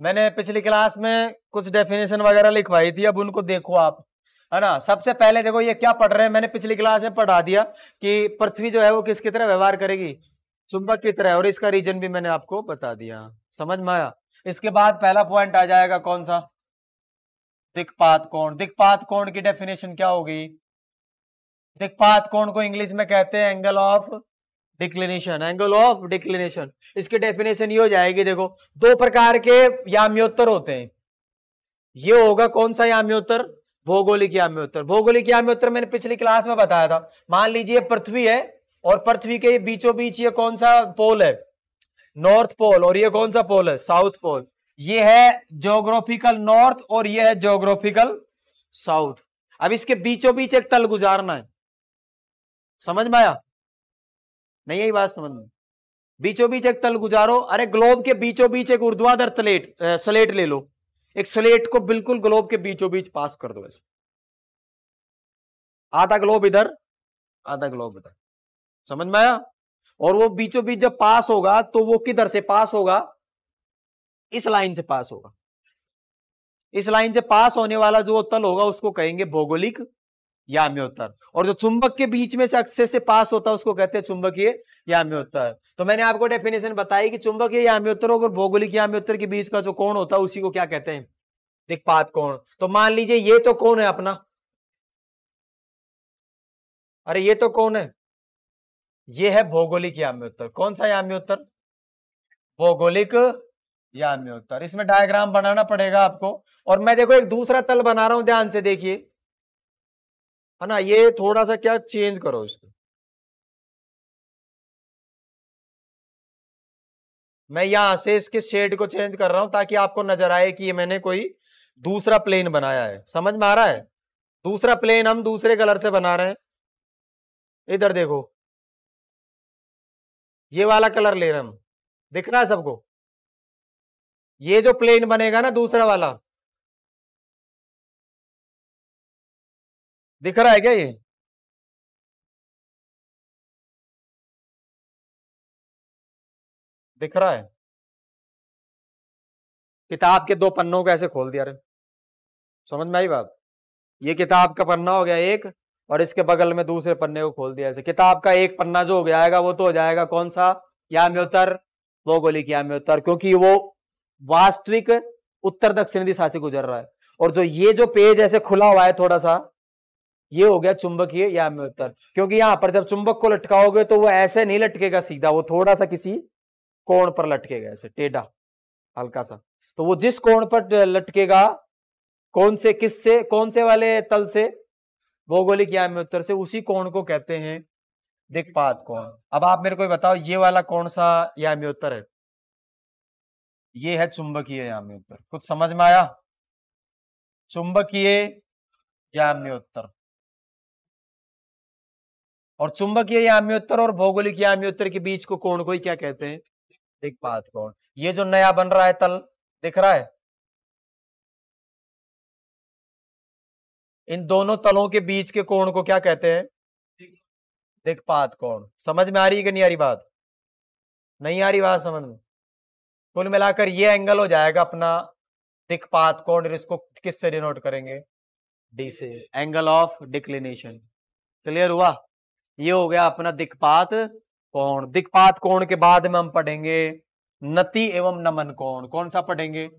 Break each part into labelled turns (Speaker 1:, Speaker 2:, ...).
Speaker 1: मैंने पिछली क्लास में कुछ डेफिनेशन वगैरह लिखवाई थी, अब उनको देखो आप, है ना? सबसे पहले देखो ये क्या पढ़ रहे हैं, मैंने पिछली क्लास में पढ़ा दिया कि पृथ्वी जो है वो किसकी तरह व्यवहार करेगी, चुंबक की तरह, और इसका रीजन भी मैंने आपको बता दिया। समझ में आया? इसके बाद पहला पॉइंट आ जाएगा कौन सा? दिक्पात कोण। दिक्पात कोण की डेफिनेशन क्या होगी? दिक्पात कोण को इंग्लिश में कहते हैं angle of declination angle of declination इसकी डेफिनेशन ये हो जाएगी, देखो, दो प्रकार के याम्योत्तर होते हैं। ये होगा कौन सा याम्योत्तर? भौगोलिक याम्योत्तर। भौगोलिक याम्योत्तर मैंने पिछली क्लास में बताया था। मान लीजिए पृथ्वी है और पृथ्वी के बीचों बीच ये कौन सा पोल है? नॉर्थ पोल और ये कौन सा पोल है? साउथ पोल ये है जोग्राफिकल नॉर्थ और ये है जोग्राफिकल साउथ अब इसके बीचों बीच एक तल गुजारना है। समझ में आया? नहीं यही बात समझ में बीचों बीच एक तल गुजारो, अरे ग्लोब के बीचों बीच एक ऊर्ध्वाधर तलेट स्लेट ले लो। एक स्लेट को बिल्कुल ग्लोब के बीचों बीच पास कर दो ऐसे। आधा ग्लोब इधर, आधा ग्लोब इधर समझ में आया? और वो बीचों बीच जब पास होगा तो वो किधर से पास होगा? इस लाइन से पास होगा। इस लाइन से पास होने वाला जो तल होगा, उसको कहेंगे भौगोलिक याम्योत्तर। और जो चुंबक के बीच में से अक्षय से पास होता है, उसको कहते हैं चुंबकीय याम्योत्तर। तो मैंने आपको डेफिनेशन बताई कि चुंबकीय याम्योत्तर और भौगोलिक याम्योत्तर के बीच का जो कोण होता है, उसी को क्या कहते हैं? दिक्पात कोण। तो मान लीजिए ये तो कौन है अपना। अरे ये तो कौन है। ये है भौगोलिक याम्योत्तर। कौन सा याम्योत्तर? भौगोलिक याम्योत्तर। इसमें डायग्राम बनाना पड़ेगा आपको। और मैं देखो, एक दूसरा तल बना रहा हूँ, ध्यान से देखिए। है ना, ये थोड़ा सा क्या चेंज करो इसको। मैं यहाँ से इसके शेड को चेंज कर रहा हूँ ताकि आपको नज़र आए कि ये मैंने कोई दूसरा प्लेन बनाया है। समझ में आ रहा है? दूसरा प्लेन हम दूसरे कलर से बना रहे हैं। इधर देखो। ये वाला कलर ले रहे हम। दिख रहा है सबको? ये जो प्लेन बनेगा ना दूसरा वाला दिख रहा है क्या ये? दिख रहा है। किताब के दो पन्नों को ऐसे खोल दिया रे। समझ में आई बात? ये किताब का पन्ना हो गया एक और इसके बगल में दूसरे पन्ने को खोल दिया ऐसे। किताब का एक पन्ना जो हो जाएगा, वो तो हो जाएगा कौन सा याम्योत्तर, भौगोलिक याम्योत्तर, क्योंकि वो वास्तविक उत्तर दक्षिण दिशा से गुजर रहा है। और जो ये जो पेज ऐसे खुला हुआ है थोड़ा सा ये हो गया चुंबकीय याम्योत्तर क्योंकि यहाँ पर जब चुंबक को लटकाओगे तो वो ऐसे नहीं लटकेगा सीधा, वो थोड़ा सा किसी कोण पर लटकेगा, ऐसे टेढ़ा हल्का सा तो वो जिस कोण पर लटकेगा, कौन से, किस से, कौन से वाले तल से, भौगोलिक याम्योत्तर से, उसी कोण को कहते हैं दिक्पात कोण। अब आप मेरे को बताओ, ये वाला कौन सा याम्योत्तर है? ये है चुंबकीय याम्योत्तर कुछ समझ में आया? चुंबकीय याम्योत्तर और चुंबकीय याम्योत्तर और भौगोलिक याम्योत्तर के बीच को कोण को ही क्या कहते हैं? दिक्पात कोण ये जो नया बन रहा है, तल दिख रहा है? इन दोनों तलों के बीच के कोण को क्या कहते हैं? दिक्पात कोण समझ में आ रही है कि नहीं आ रही बात? नहीं आ रही बात समझ में? कुल मिलाकर ये एंगल हो जाएगा अपना दिक्पात कोण और इसको किससे डिनोट करेंगे? डी से। एंगल ऑफ़ डिक्लिनेशन क्लियर हुआ? ये हो गया अपना दिक्पात कोण दिक्पात कोण के बाद में हम पढ़ेंगे नति एवं नमन कोण कौन सा पढ़ेंगे?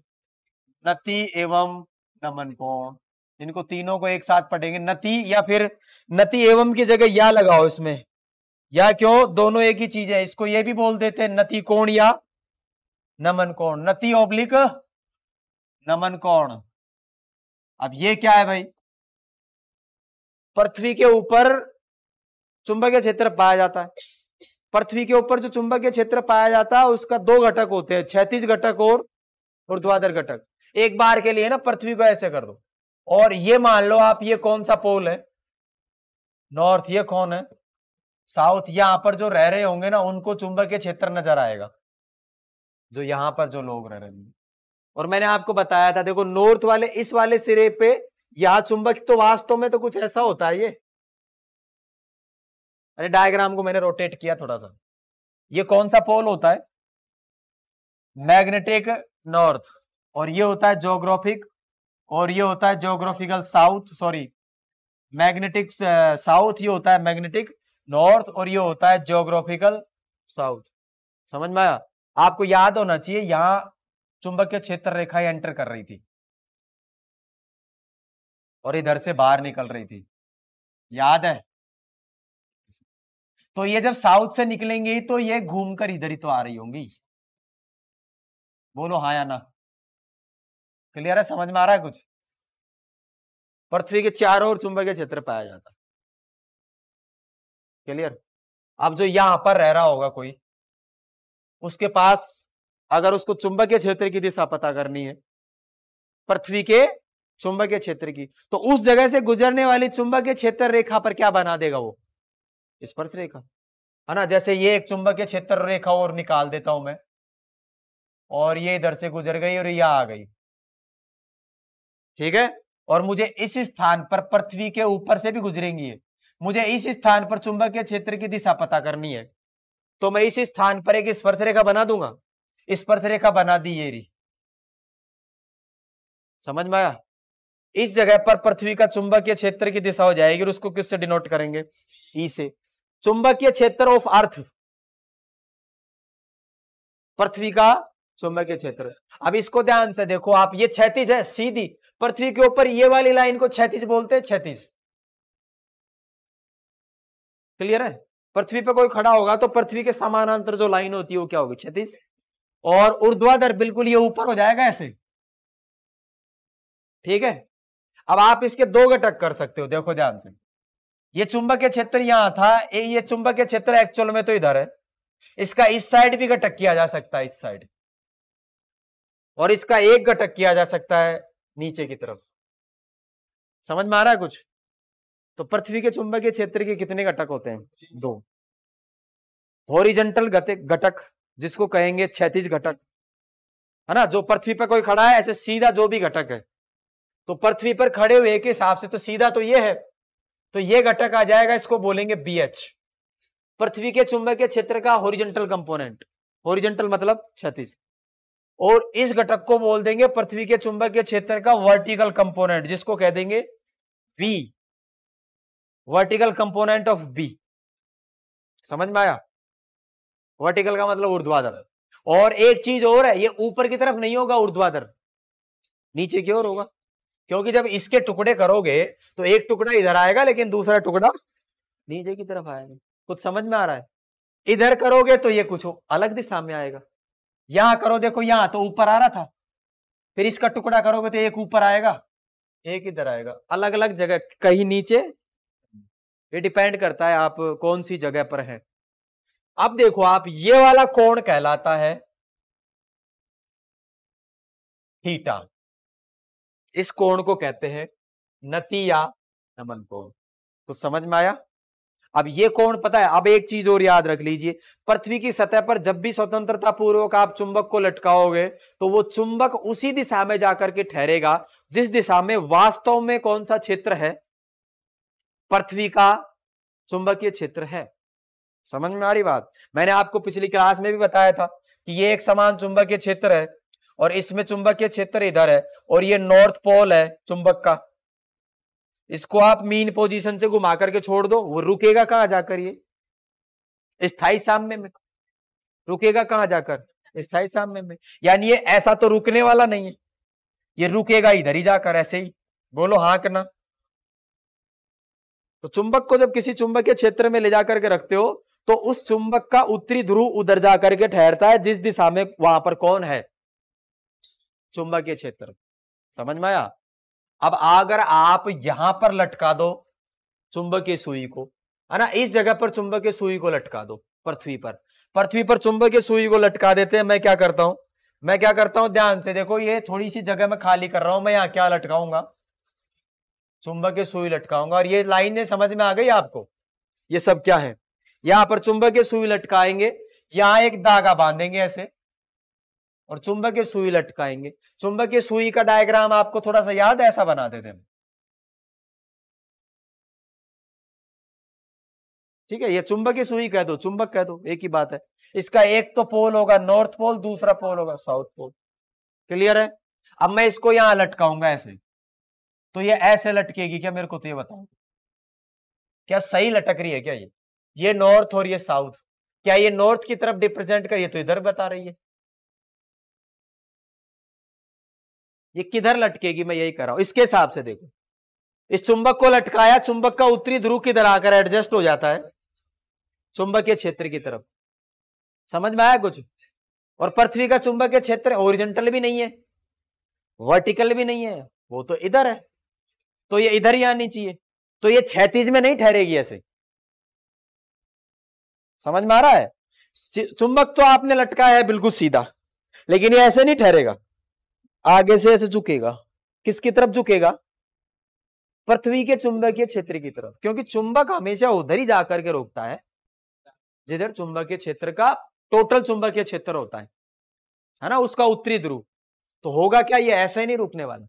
Speaker 1: नति एवं नमन कोण इनको तीनों को एक साथ पढ़ेंगे। नति या फिर नति एवं की जगह या लगाओ इसमें। या क्यों? दोनों एक ही चीज़ है। इसको ये भी बोल देते हैं, नति कोण या नमन कोण नति ओब्लिक नमन कोण अब ये क्या है भाई? पृथ्वी के ऊपर चुंबकीय क्षेत्र पाया जाता है। पृथ्वी के ऊपर जो चुंबकीय क्षेत्र पाया जाता है, उसका दो घटक होते हैं, क्षैतिज घटक और ऊर्ध्वाधर घटक। एक बार के लिए ना पृथ्वी को ऐसे कर दो। और ये मान लो आप, ये कौन सा पोल है? नॉर्थ ये कौन है? साउथ, यहाँ पर जो रह रहे होंगे ना, उनको चुंबकीय क्षेत्र नज़र आएगा, जो यहाँ पर जो लोग रह रहे हैं और मैंने आपको बताया था, देखो नॉर्थ वाले, इस वाले सिरे पे यहाँ चुंबक तो वास्तव में तो कुछ ऐसा होता है ये। अरे डायग्राम को मैंने रोटेट किया थोड़ा सा ये कौन सा पोल होता है? मैग्नेटिक नॉर्थ और ये होता है जोग्राफिक और ये होता है geographical south sorry magnetic south ये होता है मैग्नेटिक नॉर्थ और ये होता है जोग्राफिकल साउथ समझ में आया? आपको याद होना चाहिए, यहाँ चुंबकीय क्षेत्र रेखा एंटर कर रही थी। और इधर से बाहर निकल रही थी। याद है? तो ये जब साउथ से निकलेंगी तो ये घूमकर इधर ही तो आ रही होंगी। बोलो हाँ या ना? क्लियर है? समझ में आ रहा है कुछ? पृथ्वी के चारों ओर चुंबकीय क्षेत्र पाया जाता क्लियर अब जो यहाँ पर रह रहा होगा कोई, उसके पास अगर उसको चुंबकीय क्षेत्र की दिशा पता करनी है, पृथ्वी के चुंबकीय क्षेत्र की तो उस जगह से गुजरने वाली चुंबकीय क्षेत्र रेखा पर क्या बना देगा वो? स्पर्श रेखा। है ना? जैसे ये एक चुंबकीय क्षेत्र रेखा और निकाल देता हूँ मैं। और ये इधर से गुजर गई और यह आ गई। ठीक है? और मुझे इस स्थान पर पृथ्वी के ऊपर से भी गुजरेंगी है मुझे इस स्थान पर चुंबकीय क्षेत्र की दिशा पता करनी है। तो मैं इस स्थान पर एक स्पर्श रेखा बना दूँगा। स्पर्श रेखा बना दी ये रही समझ में आया? इस जगह पर पृथ्वी का चुंबकीय क्षेत्र की दिशा हो जाएगी और उसको किससे डिनोट करेंगे? ई से। चुंबकीय क्षेत्र ऑफ़ अर्थ। पृथ्वी का चुंबकीय क्षेत्र। अब इसको ध्यान से देखो, आप ये छैतीस है, सीधी। पृथ्वी के ऊपर ये वाली लाइन को छैतीस बोलते हैं छैतीस क्लियर है? पृथ्वी पे कोई खड़ा होगा तो पृथ्वी के समानांतर जो लाइन होती है, वो क्या होगी? छत्तीस और ऊर्ध्वाधर, बिल्कुल ये ऊपर हो जाएगा ऐसे। ठीक है? अब आप इसके दो घटक कर सकते हो, देखो ध्यान से। ये चुंबकीय क्षेत्र यहाँ था ये चुंबकीय क्षेत्र एक्चुअल में तो इधर है। इसका इस साइड भी घटक किया जा सकता है, इस साइड और इसका एक घटक किया जा सकता है, नीचे की तरफ़। समझ में आ रहा है कुछ? तो पृथ्वी के चुंबकीय क्षेत्र के कितने घटक होते हैं? दो। हॉरिजेंटल घटक, जिसको कहेंगे छैतीस घटक। है ना? जो पृथ्वी पर कोई खड़ा है, ऐसे सीधा जो भी घटक है। तो पृथ्वी पर खड़े हुए के हिसाब से तो सीधा तो ये है। तो ये घटक आ जाएगा, इसको बोलेंगे बी एच पृथ्वी के चुंबकीय क्षेत्र का होरिजेंटल कंपोनेंट होरिजेंटल मतलब छत्तीस और इस घटक को बोल देंगे पृथ्वी के चुंबकीय क्षेत्र का वर्टिकल कंपोनेंट जिसको कह देंगे B vertical component of B समझ में आया? वर्टिकल का मतलब ऊर्ध्वाधर। और एक चीज़ और है, ये ऊपर की तरफ़ नहीं होगा ऊर्ध्वाधर। नीचे की ओर होगा। क्योंकि जब इसके टुकड़े करोगे तो एक टुकड़ा इधर आएगा, लेकिन दूसरा टुकड़ा नीचे की तरफ़ आएगा। कुछ समझ में आ रहा है? इधर करोगे तो ये कुछ अलग दिशा में आएगा। यहाँ करो, देखो यहाँ तो ऊपर आ रहा था। फिर इसका टुकड़ा करोगे तो एक ऊपर आएगा, एक इधर आएगा। अलग अलग जगह, कहीं नीचे, ये डिपेंड करता है आप कौन सी जगह पर है। अब देखो, आप ये वाला कोण कहलाता है थीटा इस कोण को कहते हैं नती या नमन कोण कुछ समझ में आया? अब ये कोण पता है, अब एक चीज़ और याद रख लीजिए, पृथ्वी की सतह पर जब भी स्वतंत्रता पूर्वक आप चुंबक को लटकाओगे तो वो चुंबक उसी दिशा में जाकर के ठहरेगा, जिस दिशा में वास्तव में कौन सा क्षेत्र है? पृथ्वी का चुंबकीय क्षेत्र है। समझ में आ रही बात? मैंने आपको पिछली क्लास में भी बताया था कि ये एक समान चुंबकीय क्षेत्र है और इसमें चुंबकीय क्षेत्र इधर है और ये नॉर्थ पोल है चुंबक का। इसको आप मीन पोजीशन से घुमा करके छोड़ दो। वो रुकेगा कहाँ जाकर ये? स्थायी साम्य में। रुकेगा कहाँ जाकर? स्थायी साम्य में। यानी ये ऐसा तो रुकने वाला नहीं है। ये रुकेगा इधर ही जाकर ऐसे ही। बोलो हाँ करना तो चुंबक को जब किसी चुंबक के क्षेत्र में ले जाकर के रखते हो तो उस चुंबक का उत्तरी ध्रुव उधर जाकर के ठहरता है, जिस दिशा में वहाँ पर कौन है? चुंबकीय क्षेत्र। समझ में आया? अब अगर आप यहाँ पर लटका दो चुंबकीय सुई को, है ना, इस जगह पर चुंबकीय सुई को लटका दो, पृथ्वी पर। पृथ्वी पर चुंबकीय सुई को लटका देते हैं, मैं क्या करता हूँ? मैं क्या करता हूँ? ध्यान से देखो, ये थोड़ी सी जगह में खाली कर रहा हूँ, मैं यहाँ क्या लटकाऊँगा? चुंबकीय सुई लटकाऊँगा। और ये लाइनें समझ में आ गई आपको? ये सब क्या है? यहाँ पर चुंबकीय सुई लटकाएँगे, यहाँ एक धागा बांधेंगे ऐसे। और चुंबकीय सुई लटकाएँगे। चुंबकीय सुई का डायग्राम आपको थोड़ा सा याद ऐसा बना देते हैं। ठीक है, ये चुंबकीय सुई कह दो, चुंबक कह दो, एक ही बात है। इसका एक तो पोल होगा नॉर्थ पोल दूसरा पोल होगा साउथ पोल क्लियर है? अब मैं इसको यहाँ लटकाऊँगा ऐसे। तो ये ऐसे लटकेगी, क्या मेरे को तो ये बताओ? क्या सही लटक रही है क्या ये? ये नॉर्थ और ये साउथ क्या ये नॉर्थ की तरफ़ रिप्रेजेंट कर, ये तो इधर बता रही है। ये किधर लटकेगी मैं यही कर रहा हूँ। इसके हिसाब से देखो। इस चुंबक को लटकाया, चुंबक का उत्तरी ध्रुव किधर आकर एडजस्ट हो जाता है? चुंबकीय क्षेत्र की तरफ़। समझ में आया कुछ? और पृथ्वी का चुंबकीय क्षेत्र ओरिजेंटल भी नहीं है वर्टिकल भी नहीं है, वो तो इधर है। तो ये इधर ही आनी चाहिए। तो ये छैतीज में नहीं ठहरेगी ऐसे। समझ में आ रहा है? चुंबक तो आपने लटकाया है बिल्कुल सीधा, लेकिन ये ऐसे नहीं ठहरेगा। आगे से ऐसे झुकेगा। किसकी तरफ़ झुकेगा? पृथ्वी के चुंबकीय क्षेत्र की तरफ़, क्योंकि चुंबक हमेशा उधर ही जाकर के रोकता है। जिधर चुंबकीय क्षेत्र का टोटल चुंबकीय क्षेत्र होता है है ना? उसका उत्तरी ध्रुव। तो होगा क्या ये? ऐसा ही नहीं रुकने वाला।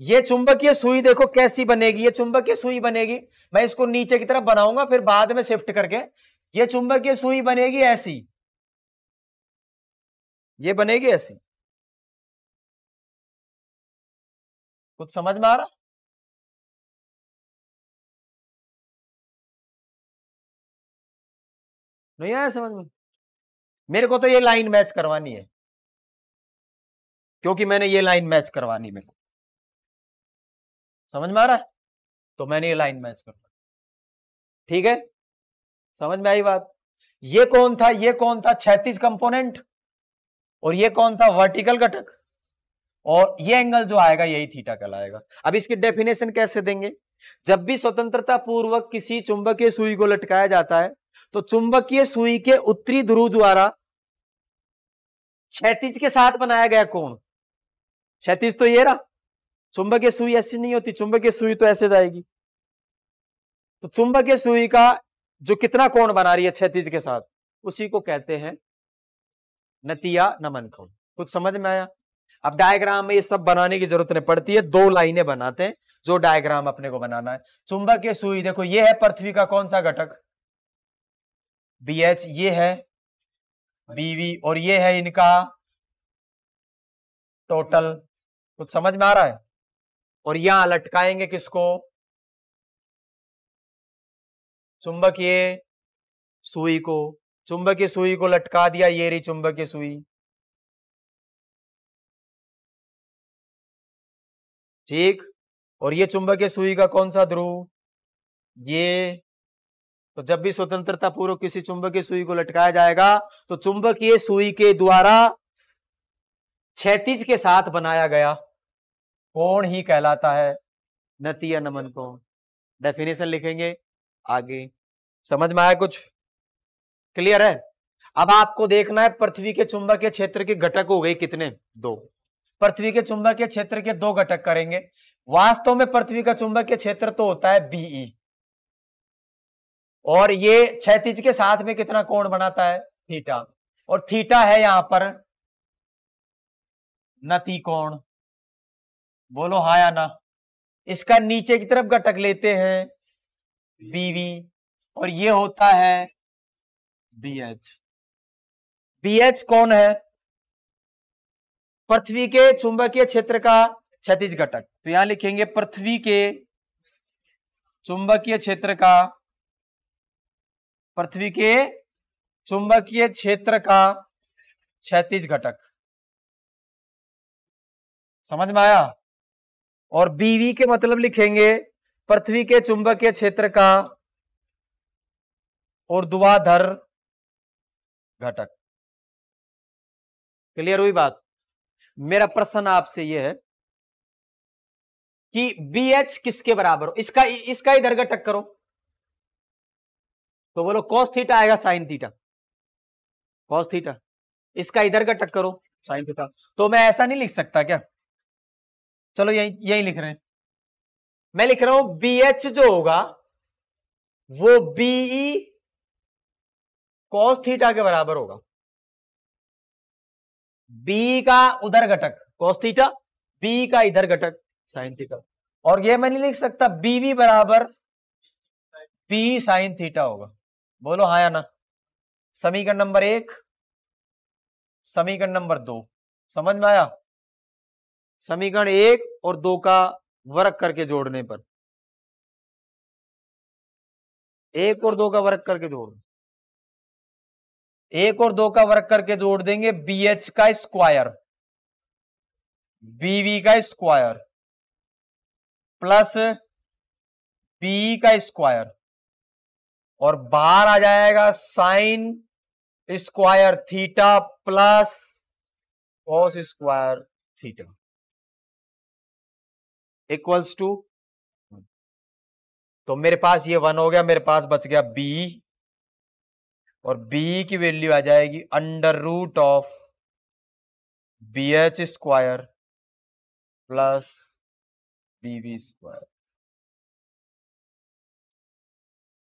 Speaker 1: ये चुंबकीय सुई देखो कैसी बनेगी, ये चुंबकीय सुई बनेगी। मैं इसको नीचे की तरफ़ बनाऊँगा, फिर बाद में शिफ्ट करके। ये चुंबकीय सुई बनेगी ऐसी। ये बनेगी ऐसी। कुछ समझ में आ रहा? नहीं आया समझ में? मेरे को तो ये लाइन मैच करवानी है। क्योंकि मैंने ये लाइन मैच करवानी मेरे को। समझ में आ रहा है? तो मैंने ये लाइन मैच करवा ठीक है? समझ में आई बात? ये कौन था? ये कौन था? छैतीस कंपोनेंट? और ये कौन था? वर्टिकल घटक? और ये एंगल जो आएगा, यही थीटा कहलाएगा। अब इसकी डेफिनेशन कैसे देंगे? जब भी स्वतंत्रता पूर्वक किसी चुंबकीय सुई को लटकाया जाता है तो चुंबकीय सुई के उत्तरी ध्रुव द्वारा छैतीज के साथ बनाया गया कोण। छैतीज तो ये रहा, चुंबकीय सुई ऐसी नहीं होती, चुंबकीय सुई तो ऐसे जाएगी। तो चुंबकीय सुई का जो कितना कोण बना रही है छैतीज के साथ, उसी को कहते हैं नतिया नमन कोण। कुछ समझ में आया? अब डायग्राम में ये सब बनाने की ज़रूरत नहीं पड़ती है, दो लाइनें बनाते हैं, जो डायग्राम अपने को बनाना है। चुंबकीय सुई, देखो, ये है पृथ्वी का कौन सा घटक? बी एच ये है बीवी और ये है इनका टोटल कुछ समझ में आ रहा है? और यहाँ लटकाएँगे किसको? चुंबकीय सुई को। चुंबकीय सुई को लटका दिया, ये रही चुंबकीय सुई। ठीक? और ये चुंबकीय सुई का कौन सा ध्रुव? ये। तो जब भी स्वतंत्रता पूर्व किसी चुंबकीय सुई को लटकाया जाएगा तो चुंबकीय सुई के द्वारा क्षैतिज के साथ बनाया गया। कोण ही कहलाता है? नतीय नमन कोण डेफिनेशन लिखेंगे आगे। समझ में आया कुछ? क्लियर है? अब आपको देखना है पृथ्वी के चुंबकीय क्षेत्र के घटक हो गए कितने? दो। पृथ्वी के चुंबकीय क्षेत्र के दो घटक करेंगे। वास्तव में पृथ्वी का चुंबकीय क्षेत्र तो होता है बीई और ये क्षैतिज के साथ में कितना कोण बनाता है? थीटा। और थीटा है यहाँ पर नती कोण। बोलो, हा या ना? इसका नीचे की तरफ़ घटक लेते हैं बीवी और ये होता है बी एच बी एच कौन है? पृथ्वी के चुंबकीय क्षेत्र का क्षतिज घटक। तो यहाँ लिखेंगे पृथ्वी के चुंबकीय क्षेत्र का, पृथ्वी के चुंबकीय क्षेत्र का क्षैतिज घटक। समझ में आया? और बीवी के मतलब लिखेंगे पृथ्वी के चुंबकीय क्षेत्र का और दुआधर घटक। क्लियर हुई बात? मेरा प्रश्न आपसे यह है कि बी एच किसके बराबर हो? इसका इसका इधर घटक करो तो बोलो कॉस थीटा आएगा साइन थीटा कॉस थीटा इसका इधर का टक करो साइन थीटा तो मैं ऐसा नहीं लिख सकता क्या? चलो, यही यही लिख रहे हैं। मैं लिख रहा हूँ बी एच जो होगा, वो बीई कॉस थीटा के बराबर होगा। बी का उधर घटक कॉस बी का इधर घटक साइन थीटा और ये मैं नहीं लिख सकता बीवी बराबर पी साइन थीटा होगा। बोलो हाँ या ना? समीकरण नंबर एक, समीकरण नंबर दो। समझ में आया? समीकरण एक और दो का वर्क करके जोड़ने पर। एक और दो का वर्क करके जोड़। एक और दो का वर्क करके जोड़ देंगे बी एच का स्क्वायर बीवी का स्क्वायर प्लस बी का स्क्वायर और बाहर आ जाएगा sine square theta plus cos square theta equals to तो मेरे पास ये वन हो गया, मेरे पास बच गया बी और बी की वैल्यू आ जाएगी under root of B H square plus B B square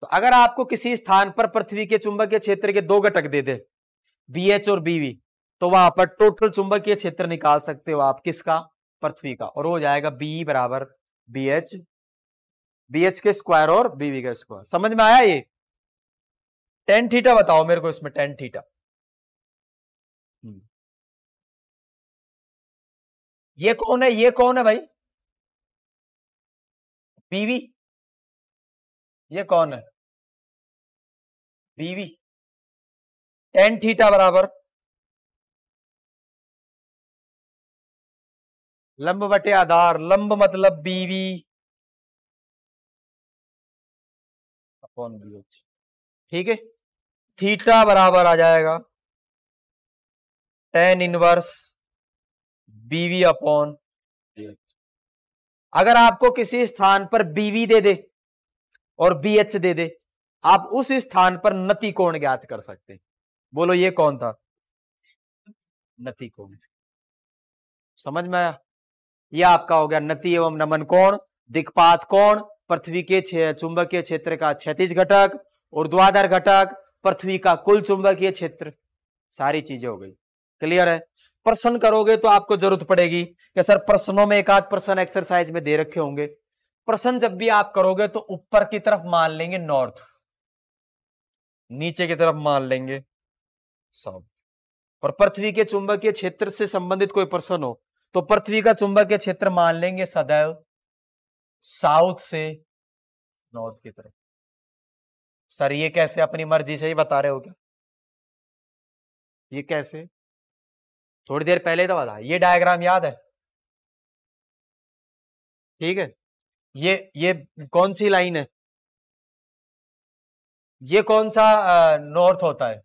Speaker 1: तो अगर आपको किसी स्थान पर पृथ्वी के चुंबकीय क्षेत्र के दो घटक दे दे बी एच और बीवी तो वहाँ पर टोटल चुंबकीय क्षेत्र निकाल सकते हो आप किसका? पृथ्वी का। और हो जाएगा बी बराबर बी एच बी एच के स्क्वायर और बीवी का स्क्वायर समझ में आया ये? टेन थीटा बताओ मेरे को इसमें टेन थीटा। ये कौन है? ये कौन है भाई? बीवी ये कौन है? बीवी टेन थीटा बराबर। लंब बटे आधार। लंब मतलब बीवी अपॉन बी ठीक है? थीटा बराबर आ जाएगा टेन इनवर्स बीवी अपॉन अगर आपको किसी स्थान पर बीवी दे दे और बी एच दे दे, आप उस स्थान पर नति कोण ज्ञात कर सकते बोलो, ये कौन था? नति कोण समझ में आया? ये आपका हो गया नति एवं नमन कोण, दिक्पात कोण, पृथ्वी के चुंबकीय क्षेत्र का क्षैतिज घटक और द्वादर घटक पृथ्वी का कुल चुंबकीय क्षेत्र। सारी चीज़ें हो गई। क्लियर है? प्रश्न करोगे तो आपको ज़रूरत पड़ेगी कि सर प्रश्नों में एक आध प्रश्न एक्सरसाइज में दे रखे होंगे। प्रश्न जब भी आप करोगे तो ऊपर की तरफ़ मान लेंगे नॉर्थ नीचे की तरफ़ मान लेंगे साउथ और पृथ्वी के चुंबकीय क्षेत्र से संबंधित कोई प्रश्न हो तो पृथ्वी का चुंबकीय क्षेत्र मान लेंगे सदैव साउथ से नॉर्थ की तरफ़। सर, ये कैसे अपनी मर्ज़ी से ही बता रहे हो क्या? ये कैसे? थोड़ी देर पहले तो बता, ये डायग्राम याद है? ठीक है। ये ये कौन सी लाइन है? ये कौन सा नॉर्थ होता है?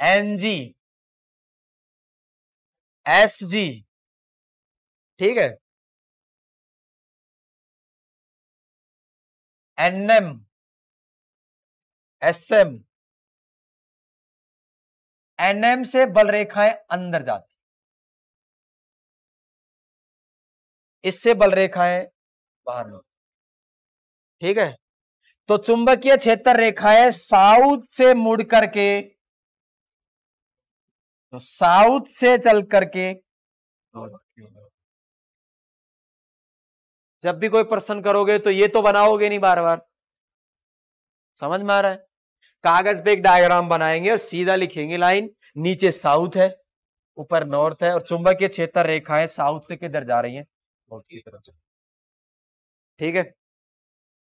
Speaker 1: N G. S G. ठीक है। N M. S M N M से बल रेखाएँ अंदर जाती। इससे बल रेखाएँ बाहर में ठीक है? तो चुंबकीय क्षेत्र रेखाएँ साउथ से मुड़ करके तो साउथ से चल करके जब भी कोई प्रश्न करोगे तो ये तो बनाओगे नहीं बार बार। समझ में आ रहा है? कागज़ पे एक डायग्राम बनाएँगे और सीधा लिखेंगे लाइन, नीचे साउथ है, ऊपर नॉर्थ है और चुंबकीय क्षेत्र रेखाएँ साउथ से किधर जा रही हैं? नॉर्थ की तरफ़ ठीक है?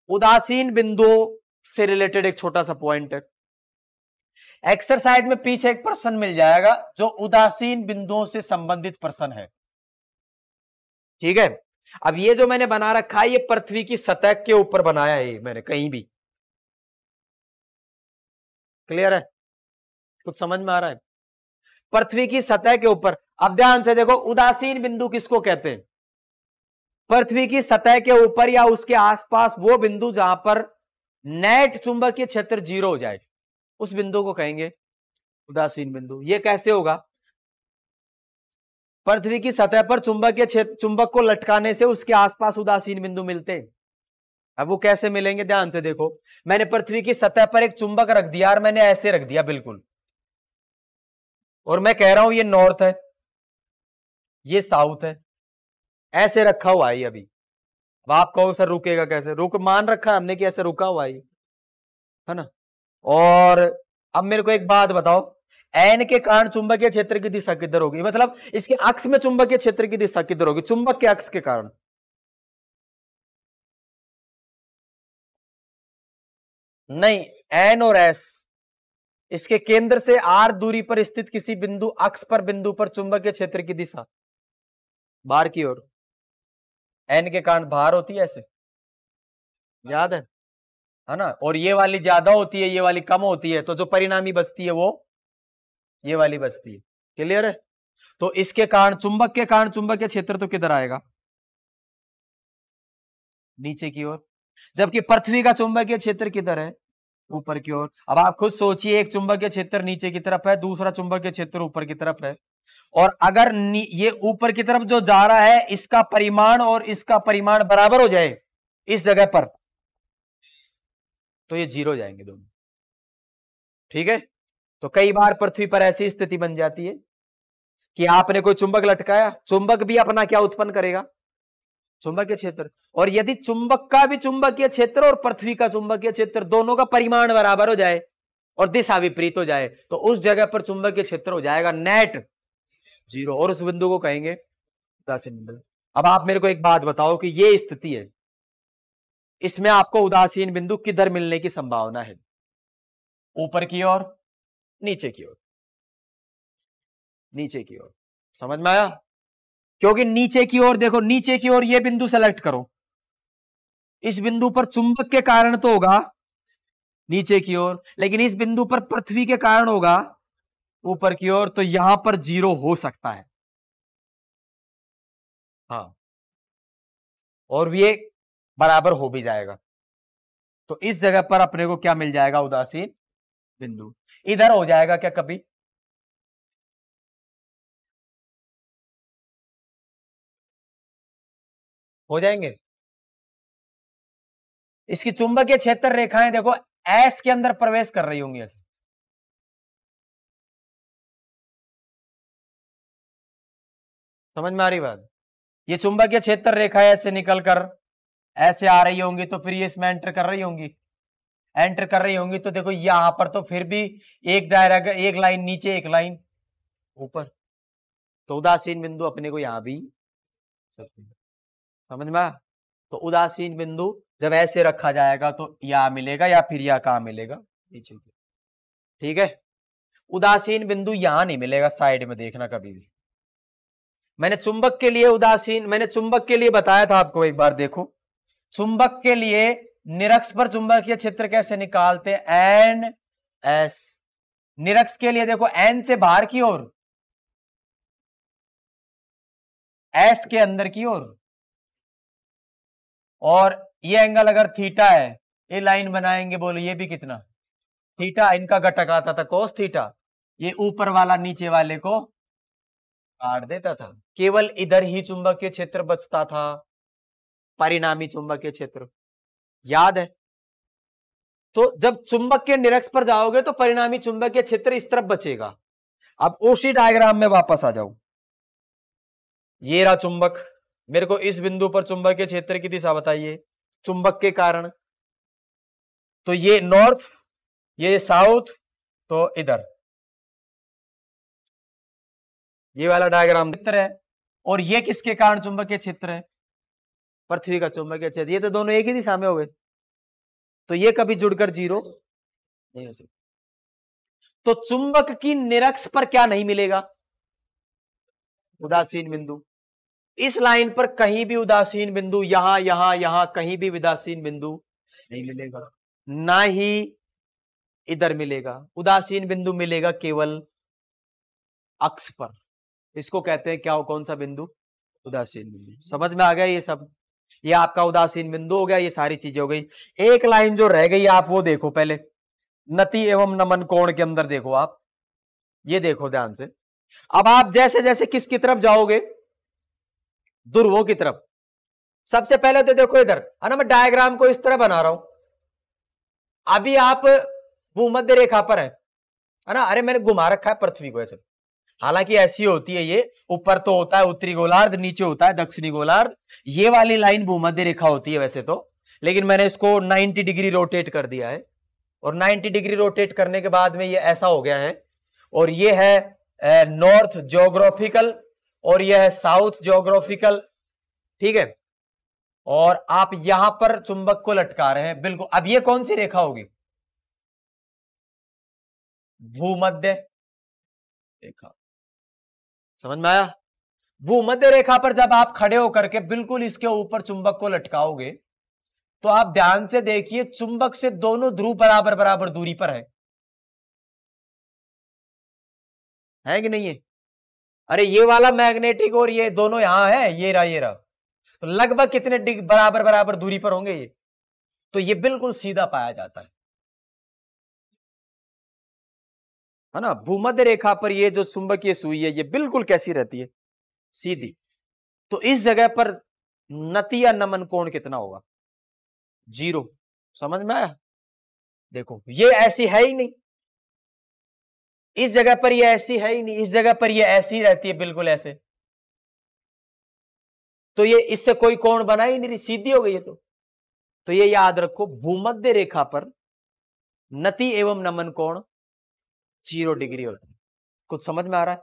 Speaker 1: उदासीन बिंदु से रिलेटेड एक छोटा सा पॉइंट है। एक्सरसाइज में पीछे एक प्रश्न मिल जाएगा, जो उदासीन बिंदुओं से संबंधित प्रश्न है। ठीक है? अब ये जो मैंने बना रखा है, ये पृथ्वी की सतह के ऊपर बनाया है मैंने कहीं भी। क्लियर है? कुछ समझ में आ रहा है? पृथ्वी की सतह के ऊपर, अब ध्यान से देखो, उदासीन बिंदु किसको कहते हैं? पृथ्वी की सतह के ऊपर या उसके आसपास वो बिंदु जहाँ पर नेट चुंबकीय क्षेत्र ज़ीरो हो जाए, उस बिंदु को कहेंगे उदासीन बिंदु। ये कैसे होगा? पृथ्वी की सतह पर चुंबकीय क्षेत्र, चुंबक को लटकाने से उसके आसपास उदासीन बिंदु मिलते हैं। अब वो कैसे मिलेंगे? ध्यान से देखो। मैंने पृथ्वी की सतह पर एक चुंबक रख दिया और मैंने ऐसे रख दिया, बिल्कुल। और मैं कह रहा हूँ, ये नॉर्थ है, ये साउथ है। ऐसे रखा हुआ है अभी। अब आप कहो सर रुकेगा कैसे? रुक, मान रखा हमने कि ऐसे रुका हुआ है है ना? और अब मेरे को एक बात बताओ, एन के कारण चुंबकीय क्षेत्र की दिशा किधर होगी? मतलब इसके अक्ष में चुंबकीय क्षेत्र की दिशा किधर होगी? चुंबक के अक्ष के कारण। नहीं, एन और एस। इसके केंद्र से आर दूरी पर स्थित किसी बिंदु अक्ष पर बिंदु पर चुंबकीय क्षेत्र की दिशा। बाहर की ओर। एन के कारण बाहर होती है ऐसे। याद है? है ना? और ये वाली ज़्यादा होती है, ये वाली कम होती है तो जो परिणामी बचती है वो ये वाली बचती है। क्लियर है? तो इसके कारण, चुंबक के कारण चुंबकीय क्षेत्र तो किधर आएगा? नीचे की ओर। जबकि पृथ्वी का चुंबकीय क्षेत्र किधर है? ऊपर की ओर। अब आप खुद सोचिए, एक चुंबकीय क्षेत्र नीचे की तरफ़ है, दूसरा चुंबकीय क्षेत्र ऊपर की तरफ़ है। और अगर ये ऊपर की तरफ़ जो जा रहा है, इसका परिमाण और इसका परिमाण बराबर हो जाए, इस जगह पर तो ये ज़ीरो जाएँगे दोनों। ठीक है? तो कई बार पृथ्वी पर ऐसी स्थिति बन जाती है कि आपने कोई चुंबक लटकाया, चुंबक भी अपना क्या उत्पन्न करेगा? चुंबकीय क्षेत्र। और यदि चुंबक का भी चुंबकीय क्षेत्र और पृथ्वी का चुंबकीय क्षेत्र दोनों का परिमाण बराबर हो जाए और दिशा विपरीत हो जाए तो उस जगह पर चुंबकीय क्षेत्र हो जाएगा नेट। ज़ीरो। और उस बिंदु को कहेंगे उदासीन बिंदु अब आप मेरे को एक बात बताओ कि ये स्थिति है, इसमें आपको उदासीन बिंदु किधर मिलने की संभावना है? ऊपर की ओर, नीचे की ओर। नीचे की ओर। समझ में आया? क्योंकि नीचे की ओर देखो, नीचे की ओर ये बिंदु सेलेक्ट करो। इस बिंदु पर चुंबक के कारण तो होगा, नीचे की ओर, लेकिन इस बिंदु पर पृथ्वी के कारण होगा, ऊपर की ओर तो यहाँ पर ज़ीरो हो सकता है। हाँ। और ये बराबर हो भी जाएगा। तो इस जगह पर अपने को क्या मिल जाएगा, उदासीन बिंदु। इधर हो जाएगा क्या कभी? हो जाएँगे। इसकी चुंबकीय क्षेत्र रेखाएँ देखो एस के अंदर प्रवेश कर रही होंगी समझ में आ रही बात? ये चुंबकीय क्षेत्र रेखा ऐसे निकलकर, ऐसे आ रही होंगी तो फिर ये इसमें एंटर कर रही होंगी। एंटर कर रही होंगी तो देखो यहाँ पर तो फिर भी एक डायरेक्ट एक लाइन नीचे एक लाइन ऊपर। तो उदासीन बिंदु अपने को यहाँ भी समझ में तो उदासीन बिंदु जब ऐसे रखा जाएगा तो या मिलेगा या फिर यहाँ कहा मिलेगा? नीचे ठीक है? उदासीन बिंदु यहाँ नहीं मिलेगा, साइड में देखना कभी भी। मैंने चुंबक के लिए उदासीन, मैंने चुंबक के लिए बताया था आपको एक बार देखो। चुंबक के लिए निरक्ष पर चुंबकीय क्षेत्र कैसे निकालते एन, एस। निरक्ष के लिए देखो, एन से बाहर की ओर। एस के अंदर की ओर। और ये एंगल अगर थीटा है, ये लाइन बनाएँगे, बोलो, ये भी कितना? थीटा इनका घटक आता था कोस थीटा ये ऊपर वाला, नीचे वाले को काट देता था। केवल इधर ही चुंबकीय क्षेत्र बचता था। परिणामी चुंबकीय क्षेत्र। याद है? तो जब चुंबक के निरक्ष पर जाओगे तो परिणामी चुंबकीय क्षेत्र इस तरफ़ बचेगा। अब ओशी डायग्राम में वापस आ जाओ ये रहा चुंबक। मेरे को इस बिंदु पर चुंबकीय क्षेत्र की दिशा बताइए। चुंबक के कारण। तो ये नॉर्थ ये साउथ तो इधर। ये वाला डायग्राम क्षेत्र है, और ये किसके कारण चुंबकीय क्षेत्र है? पृथ्वी का चुंबकीय क्षेत्र। ये तो दोनों एक ही दिशा में हो गए। तो ये कभी जुड़कर ज़ीरो नहीं हो सकता। तो चुंबक की निरक्ष पर क्या नहीं मिलेगा? उदासीन बिंदु। इस लाइन पर कहीं भी उदासीन बिंदु, यहाँ यहाँ यहाँ, कहीं भी उदासीन बिंदु नहीं मिलेगा। ना ही इधर मिलेगा। उदासीन बिंदु मिलेगा केवल अक्ष पर। इसको कहते हैं क्या हो कौन सा बिंदु? उदासीन बिंदु। समझ में आ गया ये सब? ये आपका उदासीन बिंदु हो गया, ये सारी चीज़ें हो गई। एक लाइन जो रह गई, आप वो देखो पहले। नति एवं नमन कोण के अंदर देखो आप। ये देखो ध्यान से। अब आप जैसे जैसे किसकी तरफ़ जाओगे ध्रुवों की तरफ़। सबसे पहले तो देखो इधर, है ना, मैं डायग्राम को इस तरह बना रहा हूँ। अभी आप भूमध्य रेखा पर है है ना, अरे मैंने घुमा रखा है पृथ्वी को ऐसे। हालाँकि ऐसी होती है ये, ऊपर तो होता है उत्तरी गोलार्ध, नीचे होता है दक्षिणी गोलार्ध। ये वाली लाइन भूमध्य रेखा होती है वैसे तो लेकिन मैंने इसको 90 डिग्री रोटेट कर दिया है। और 90 डिग्री रोटेट करने के बाद में ये ऐसा हो गया है। और ये है नॉर्थ ज्योग्राफिकल और यह है साउथ जोग्राफिकल ठीक है? और आप यहाँ पर चुंबक को लटका रहे हैं, बिल्कुल। अब ये कौन सी रेखा होगी? भूमध्य रेखा। समझ में आया? भूमध्य रेखा पर जब आप खड़े होकर के बिल्कुल इसके ऊपर चुंबक को लटकाओगे तो आप ध्यान से देखिए, चुंबक से दोनों ध्रुव बराबर बराबर दूरी पर है। है कि नहीं है? अरे ये वाला मैग्नेटिक और ये दोनों यहाँ है, ये रहा ये रहा। तो लगभग कितने डिग, बराबर बराबर दूरी पर होंगे ये? तो ये बिल्कुल सीधा पाया जाता है। है ना? भूमध्य रेखा पर ये जो चुंबकीय सुई है, ये बिल्कुल कैसी रहती है? सीधी। तो इस जगह पर नति या नमन कोण कितना होगा? ज़ीरो। समझ में आया? देखो, ये ऐसी है ही नहीं। इस जगह पर ये ऐसी है ही नहीं, इस जगह पर ये ऐसी रहती है, बिल्कुल ऐसे। तो ये इससे कोई कोण बना ही नहीं सीधी हो गई है तो। तो ये याद रखो, भूमध्य रेखा पर नति एवं नमन कोण ज़ीरो डिग्री होता है। कुछ समझ में आ रहा है?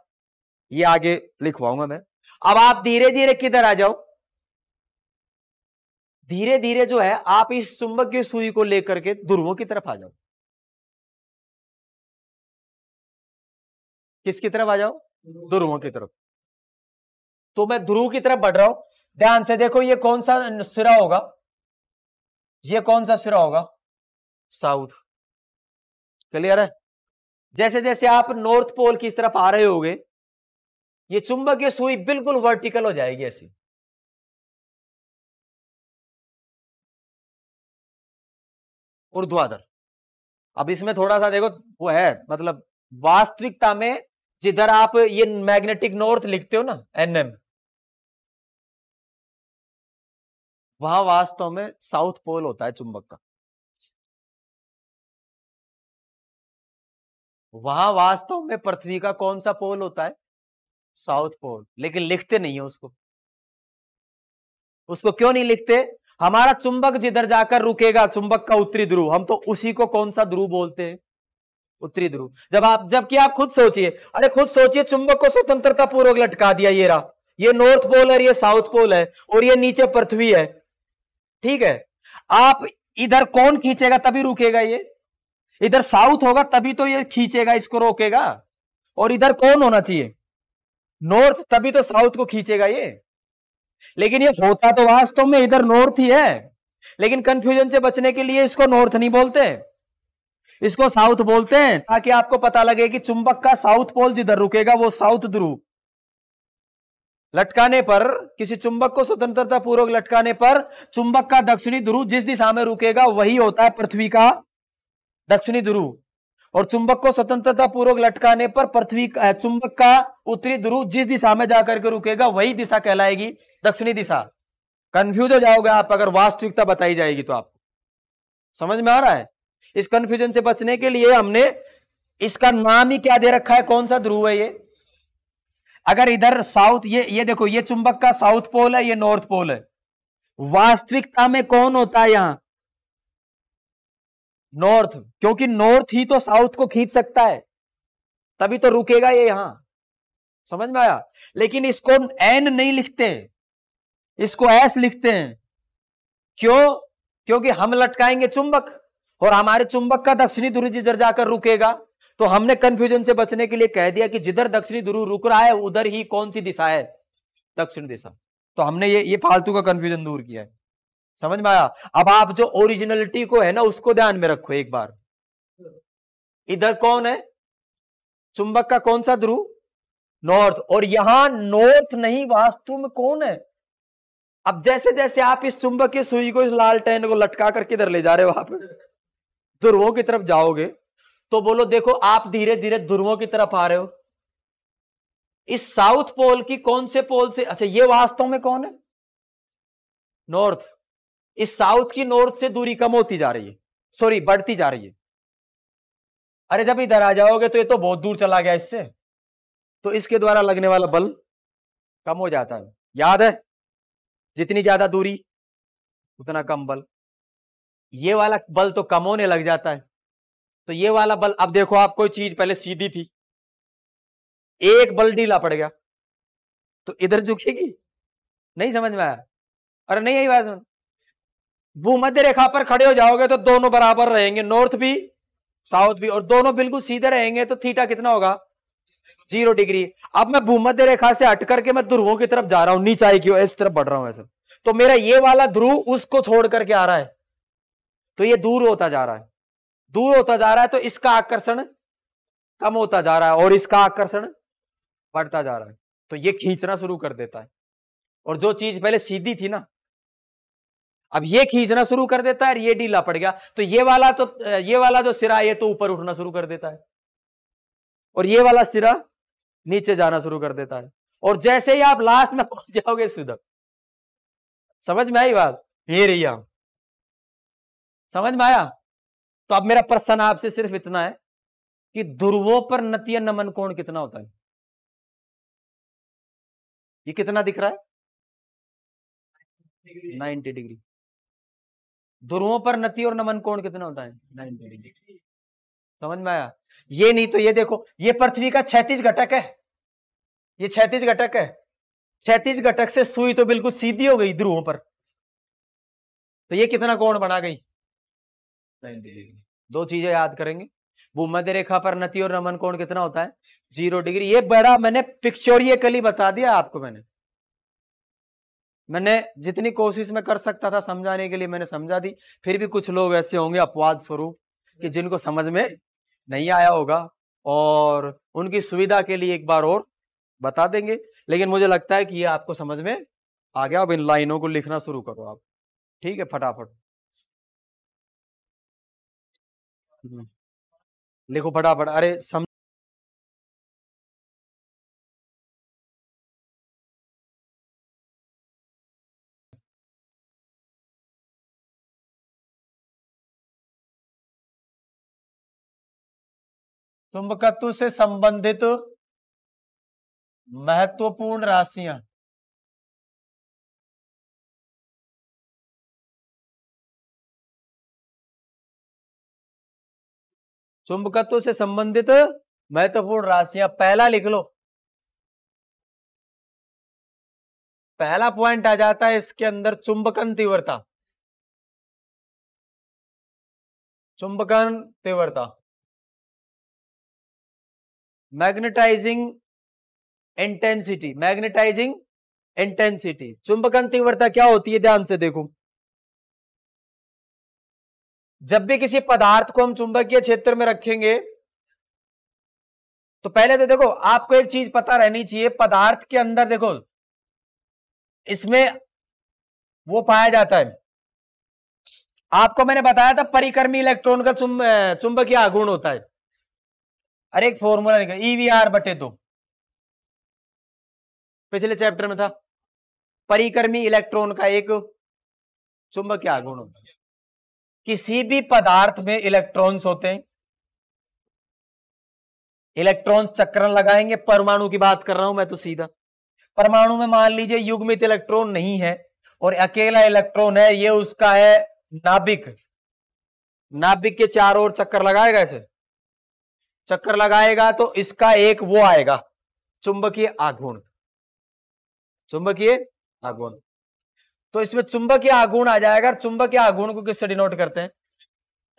Speaker 1: ये आगे लिखवाऊँगा मैं। अब आप धीरे धीरे किधर आ जाओ? धीरे धीरे जो है, आप इस चुंबक की सुई को लेकर के ध्रुवों की तरफ़ आ जाओ। किसकी तरफ़ आ जाओ? ध्रुवों की तरफ़। तो मैं ध्रुव की तरफ़ बढ़ रहा हूँ। ध्यान से देखो, ये कौन सा सिरा होगा? ये कौन सा सिरा होगा? साउथ। क्लियर है? जैसे जैसे आप नॉर्थ पोल की तरफ़ आ रहे होगे, ये चुंबकीय सुई बिल्कुल वर्टिकल हो जाएगी ऐसी। ऊर्ध्वाधर। अब इसमें थोड़ा सा देखो, वो है मतलब वास्तविकता में जिधर आप ये मैग्नेटिक नॉर्थ लिखते हो ना, एनएम। वहाँ वास्तव में साउथ पोल होता है चुंबक का। वहाँ वास्तव में पृथ्वी का कौन सा पोल होता है? South pole. लेकिन लिखते नहीं है उसको। उसको क्यों नहीं लिखते? हमारा चुंबक जिधर जाकर रुकेगा, चुंबक का उत्तरी ध्रुव, हम तो उसी को कौन सा ध्रुव बोलते हैं? उत्तरी ध्रुव जब आप जबकि आप खुद सोचिए, अरे खुद सोचिए, चुंबक को स्वतंत्रता पूर्वक लटका दिया ये रहा। ये नॉर्थ पोल है, ये साउथ पोल है, और ये नीचे पृथ्वी है। ठीक है? आप इधर कौन खींचेगा तभी रुकेगा ये। इधर साउथ होगा तभी तो ये खींचेगा, इसको रोकेगा। और इधर कौन होना चाहिए? नॉर्थ, तभी तो साउथ को खींचेगा ये। लेकिन ये होता तो वास्तव में इधर नॉर्थ ही है। लेकिन कंफ्यूजन से बचने के लिए इसको नॉर्थ नहीं बोलते। इसको साउथ बोलते हैं ताकि आपको पता लगे कि चुंबक का साउथ पोल जिधर रुकेगा, वो साउथ ध्रुव। लटकाने पर, किसी चुंबक को स्वतंत्रता पूर्वक लटकाने पर, चुंबक का दक्षिणी ध्रुव जिस दिशा में रुकेगा, वही होता है पृथ्वी का दक्षिणी ध्रुव। और चुंबक को स्वतंत्रता पूर्वक लटकाने पर पृथ्वी चुंबक का उत्तरी ध्रुव जिस दिशा में जाकर के रुकेगा, वही दिशा कहलाएगी, दक्षिणी दिशा। कंफ्यूज हो जाओगे आप, अगर वास्तविकता बताई जाएगी तो आपको समझ में आ रहा है? इस कंफ्यूजन से बचने के लिए हमने इसका नाम ही क्या दे रखा है? कौन सा ध्रुव है ये? अगर इधर साउथ ये ये देखो, ये चुंबक का साउथ पोल है, ये नॉर्थ पोल है। वास्तविकता में कौन होता है यहाँ? नॉर्थ क्योंकि नॉर्थ ही तो साउथ को खींच सकता है। तभी तो रुकेगा ये यहाँ। समझ में आया? लेकिन इसको एन नहीं लिखते इसको एस लिखते हैं। क्यों? क्योंकि हम लटकाएँगे चुंबक। और हमारे चुंबक का दक्षिणी ध्रुव जिधर जाकर रुकेगा तो हमने कंफ्यूजन से बचने के लिए कह दिया कि जिधर दक्षिणी ध्रुव रुक रहा है, उधर ही कौन सी दिशा है? दक्षिण दिशा। तो हमने ये ये फालतू का कंफ्यूजन दूर किया है। समझ में आया? अब आप जो ओरिजिनलिटी को है ना, उसको ध्यान में रखो एक बार। इधर कौन है? चुंबक का कौन सा ध्रुव? नॉर्थ और यहाँ नॉर्थ नहीं, वास्तु में कौन है? अब जैसे जैसे आप इस चुंबक की सुई को, इस लाल टैन को लटका कर किधर ले जा रहे हो आप। ध्रुवों की तरफ़ जाओगे तो बोलो, देखो, आप धीरे धीरे ध्रुवों की तरफ़ आ रहे हो। इस साउथ पोल की कौन से पोल से अच्छा ये वास्तव में कौन है? नॉर्थ। इस साउथ की नॉर्थ से दूरी कम होती जा रही है। सॉरी, बढ़ती जा रही है। अरे, जब इधर आ जाओगे तो ये तो बहुत दूर चला गया इससे। तो इसके द्वारा लगने वाला बल कम हो जाता है। याद है? जितनी ज़्यादा दूरी, उतना कम बल। ये वाला बल तो कम होने लग जाता है। तो ये वाला बल, अब देखो आप, कोई चीज़ पहले सीधी थी। एक बल ढीला पड़ गया। तो इधर झुकेगी? नहीं समझ में आया। अरे नहीं, यही बात सुन। भूमध्य रेखा पर खड़े हो जाओगे तो दोनों बराबर रहेंगे। नॉर्थ भी, साउथ भी, और दोनों बिल्कुल सीधे रहेंगे तो थीटा कितना होगा? Zero degree. अब मैं भूमध्य रेखा से हट करके मैं ध्रुवों की तरफ़ जा रहा हूँ, नीचाई की ओर, इस तरफ़ बढ़ रहा हूँ ऐसे तो मेरा ये वाला ध्रुव उसको छोड़ करके आ रहा है। तो ये दूर होता जा रहा है। दूर होता जा रहा है तो इसका आकर्षण कम होता जा रहा है और इसका आकर्षण बढ़ता जा रहा है। तो ये खींचना शुरू कर देता है। और जो चीज़ पहले सीधी थी ना, अब ये खींचना शुरू कर देता है और ये ढीला पड़ गया। तो ये वाला तो ये वाला जो सिरा ये तो ऊपर उठना शुरू कर देता है। और ये वाला सिरा नीचे जाना शुरू कर देता है। और जैसे ही आप लास्ट में पहुँच जाओगे, सुधर। समझ में आई बात? ये रही हम समझ में आया? तो अब मेरा प्रश्न आपसे सिर्फ़ इतना है कि ध्रुवों पर नतीय नमन कोण कितना होता है? ये कितना दिख रहा है? 90 डिग्री। ध्रुवों पर नती और नमन कोण कितना होता है? 90 डिग्री। समझ में आया? ये नहीं तो ये देखो, ये पृथ्वी का छैतीस घटक है। ये छैतीस घटक है। छैतीस घटक से सुई तो बिल्कुल सीधी हो गई ध्रुवों पर। तो ये कितना कोण बना गई? दो चीज़ें याद करेंगे। भूमध्य रेखा पर नती और नमन कोण कितना होता है? Zero degree. ये बड़ा मैंने पिक्चोरियकली बता दिया आपको मैंने। मैंने जितनी कोशिश में कर सकता था समझाने के लिए मैंने समझा दी। फिर भी कुछ लोग ऐसे होंगे अपवाद स्वरूप कि जिनको समझ में नहीं आया होगा और उनकी सुविधा के लिए एक बार और बता देंगे। लेकिन मुझे लगता है कि ये आपको समझ में आ गया। अब इन लाइनों को लिखना शुरू करो आप। ठीक है फटाफट। लिखो फटाफट अरे सम चुंबकत्व से संबंधित महत्वपूर्ण राशियाँ। चुंबकत्व से संबंधित महत्वपूर्ण राशियाँ पहला लिख लो। पहला पॉइंट आ जाता है इसके अंदर चुंबकन तीव्रता। चुंबकन तीव्रता। मैग्नेटाइजिंग इंटेंसिटी मैग्नेटाइजिंग इंटेंसिटी चुंबकन तीव्रता क्या होती है? ध्यान से देखो। जब भी किसी पदार्थ को हम चुंबकीय क्षेत्र में रखेंगे तो पहले तो देखो, आपको एक चीज़ पता रहनी चाहिए, पदार्थ के अंदर देखो, इसमें वो पाया जाता है। आपको मैंने बताया था, परिक्रमी इलेक्ट्रॉन का चुंब चुंबकीय आगुण होता है। अरे, एक फॉर्मूला निकल ईवीआर बटे दो। पिछले चैप्टर में था। परिक्रमी इलेक्ट्रॉन का एक चुंबकीय आगुण होता है। किसी भी पदार्थ में इलेक्ट्रॉन्स होते हैं। इलेक्ट्रॉन्स चक्रण लगाएँगे, परमाणु की बात कर रहा हूँ मैं तो सीधा। परमाणु में मान लीजिए युग्मित इलेक्ट्रॉन नहीं है और अकेला इलेक्ट्रॉन है, ये उसका है नाभिक। नाभिक के चारों ओर चक्कर लगाएगा इसे? चक्कर लगाएगा तो इसका एक वो आएगा, चुंबकीय आघूर्ण। चुंबकीय आघूर्ण। तो इसमें चुंबकीय आगुण आ जाएगा चुंबकीय आगुण को किससे डिनोट करते हैं?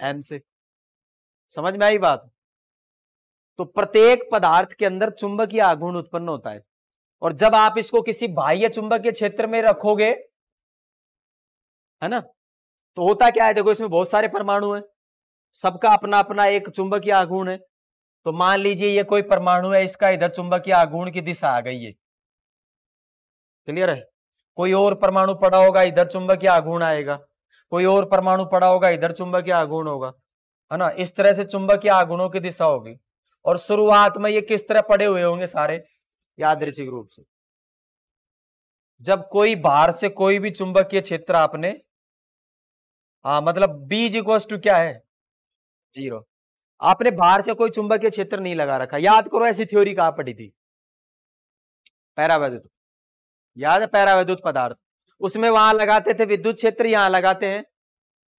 Speaker 1: एम से। समझ में आई बात? तो प्रत्येक पदार्थ के अंदर चुंबकीय आगुण उत्पन्न होता है। और जब आप इसको किसी बाह्य चुंबक के क्षेत्र में रखोगे, है ना? तो होता क्या है? देखो, इसमें बहुत सारे परमाणु हैं। सबका अपना अपना एक चुंबकीय आगुण है। तो मान लीजिए ये कोई परमाणु है, इसका इधर चुंबकीय आगुण की दिशा आ गई है। क्लियर है? कोई और परमाणु पड़ा होगा, इधर चुंबकीय आघूर्ण आएगा। कोई और परमाणु पड़ा होगा, इधर चुंबकीय आघूर्ण होगा। है ना? इस तरह से चुंबकीय आघूर्णों की दिशा होगी। और शुरुआत में ये किस तरह पड़े हुए होंगे सारे? यादृचिक रूप से। जब कोई बाहर से कोई भी चुंबकीय क्षेत्र आपने हाँ मतलब बीज इक्वस टू क्या है? ज़ीरो आपने बाहर से कोई चुंबकीय क्षेत्र नहीं लगा रखा। याद करो, ऐसी थ्योरी कहा पड़ी थी? पैरावैद्युत याद है पैरा विद्युत पदार्थ? उसमें वहाँ लगाते थे विद्युत क्षेत्र, यहाँ लगाते हैं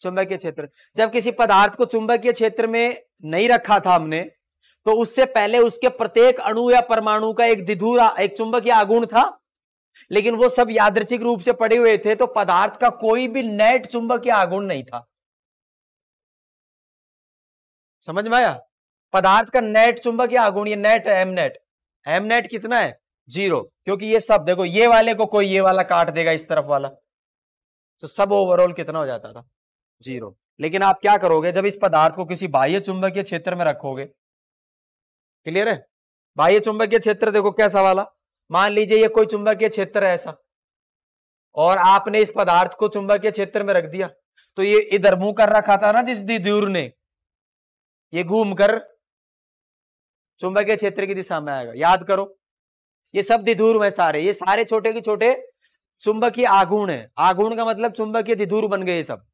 Speaker 1: चुंबकीय क्षेत्र। जब किसी पदार्थ को चुंबकीय क्षेत्र में नहीं रखा था हमने तो उससे पहले उसके प्रत्येक अणु या परमाणु का एक दिधुर एक चुंबकीय आगुण था। लेकिन वो सब यादृचिक रूप से पड़े हुए थे तो पदार्थ का कोई भी नेट चुंबकीय आगुण नहीं था। समझ में आया? पदार्थ का नेट चुंबकीय आगुण ये नेट है एम नेट। एम कितना है? ज़ीरो। क्योंकि ये सब, देखो, ये वाले को कोई ये वाला काट देगा इस तरफ़ वाला। तो सब ओवरऑल कितना हो जाता था? ज़ीरो। लेकिन आप क्या करोगे, जब इस पदार्थ को किसी बाह्य चुंबकीय क्षेत्र में रखोगे? क्लियर है? बाह्य चुंबकीय क्षेत्र, देखो, कैसा वाला? मान लीजिए ये कोई चुंबकीय क्षेत्र है ऐसा, और आपने इस पदार्थ को चुंबकीय क्षेत्र में रख दिया तो ये इधर मुँह कर रखा था ना जिस दूर ने, ये घूम कर चुंबकीय क्षेत्र की दिशा में आएगा। याद करो ये सब दिधूर में सारे, ये सारे छोटे के छोटे चुंबकीय आघूर्ण है। आघूर्ण का मतलब चुंबकीय दिधूर बन गए सब।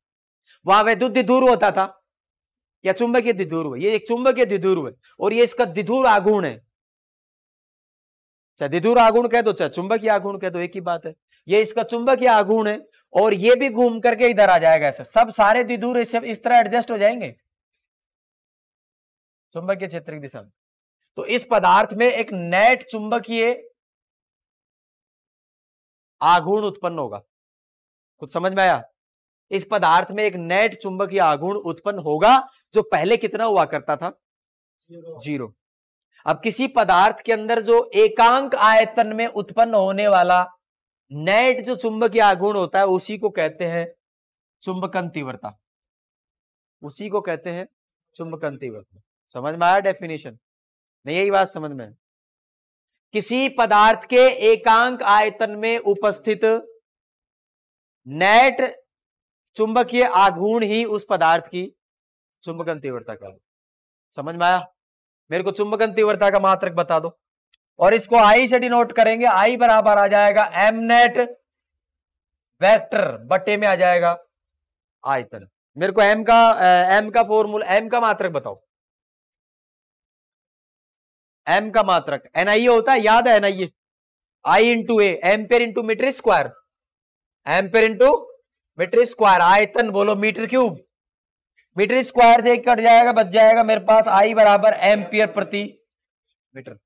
Speaker 1: वहाँ वैद्युत दिधूर होता था, या चुंबकीय दिधूर ये एक चुंबकीय दिधूर है और ये इसका दिधूर आघूर्ण है। चाहे दिधुर आगुण कह दो, चाहे चुंबकीय आगुण कह दो, एक ही बात है। ये इसका चुंबकीय आगुण है, और ये भी घूम करके इधर आ जाएगा ऐसा। सब सारे दिधुर इस तरह एडजस्ट हो जाएँगे। चुंबकीय क्षेत्र की दिशा में। तो इस पदार्थ में एक नेट चुंबकीय आघूर्ण उत्पन्न होगा। कुछ समझ में आया? इस पदार्थ में एक नेट चुंबकीय आघूर्ण उत्पन्न होगा जो पहले कितना हुआ करता था? ज़ीरो अब किसी पदार्थ के अंदर जो एकांक आयतन में उत्पन्न होने वाला नेट जो चुंबकीय आघूर्ण होता है उसी को कहते हैं चुंबकन तीव्रता। उसी को कहते हैं चुंबकन तीव्रता। समझ में आया डेफिनेशन नहीं यही बात समझ में। किसी पदार्थ के एकांक आयतन में उपस्थित नेट चुंबकीय आघूर्ण ही उस पदार्थ की चुंबकन तीव्रता का समझ में आया? मेरे को चुंबकन तीव्रता का मात्रक बता दो। और इसको आई से डिनोट करेंगे आई बराबर आ जाएगा एम नेट वेक्टर बट्टे में आ जाएगा आयतन। मेरे को एम का एम का फॉर्मूला एम का मात्रक बताओ। एम का मात्रक एनआईए होता है याद है NIA I into A ampere into metre square ampere into metre square आयतन बोलो मीटर क्यूब मीटर स्क्वायर से एक कट जाएगा बच जाएगा मेरे पास आई बराबर एम्पियर प्रति मीटर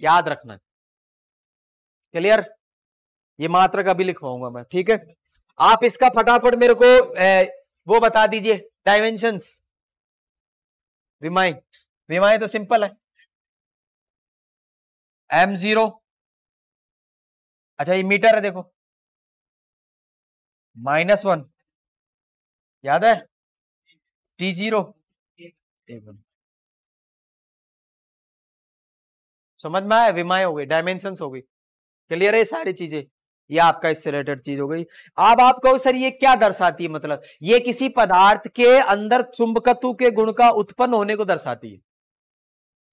Speaker 1: याद रखना। क्लियर ये मात्रा का भी लिखवाऊँगा मैं ठीक है? आप इसका फटाफट मेरे को ए, वो बता दीजिए डायमेंशंस विमाई विमाई तो सिंपल है। एम ज़ीरो अच्छा ये मीटर है, देखो। Minus one. याद है? टी ज़ीरो समझ में आया? विमाएँ हो गई डायमेंशन हो गई। क्लियर है ये सारी चीज़ें? ये आपका इससे रिलेटेड चीज़ हो गई। अब आप कहो सर ये क्या दर्शाती है मतलब? ये किसी पदार्थ के अंदर चुंबकत्व के गुण का उत्पन्न होने को दर्शाती है।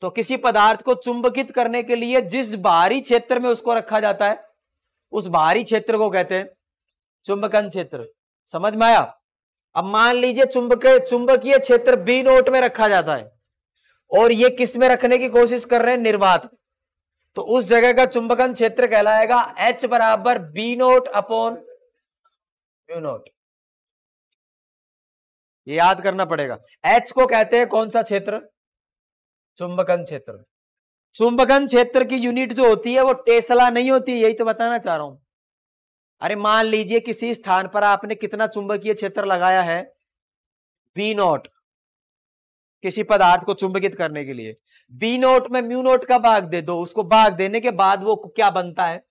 Speaker 1: तो किसी पदार्थ को चुंबकित करने के लिए जिस बाहरी क्षेत्र में उसको रखा जाता है, उस बाहरी क्षेत्र को कहते हैं चुंबकन क्षेत्र। समझ में आया? अब मान लीजिए चुंबक, चुंबकीय क्षेत्र बी नोट में रखा जाता है और ये किसमें रखने की कोशिश कर रहे हैं? निर्वात तो उस जगह का चुंबकन क्षेत्र कहलाएगा एच बराबर B naught upon U naught. ये याद करना पड़ेगा। एच को कहते हैं कौन सा क्षेत्र? चुंबकन क्षेत्र चुंबकन क्षेत्र की यूनिट जो होती है, वो टेस्ला नहीं होती यही तो बताना चाह रहा हूँ। अरे मान लीजिए किसी स्थान पर आपने कितना चुंबकीय क्षेत्र लगाया है? बी नोट किसी पदार्थ को चुंबकित करने के लिए। बी नोट में म्यू नोट का भाग दे दो, उसको भाग देने के बाद वो क्या बनता है?